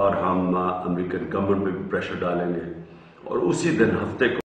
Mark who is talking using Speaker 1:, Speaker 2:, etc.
Speaker 1: اور ہم American government پہ بھی پریشر ڈالیں گے اور اسی دن ہفتے کو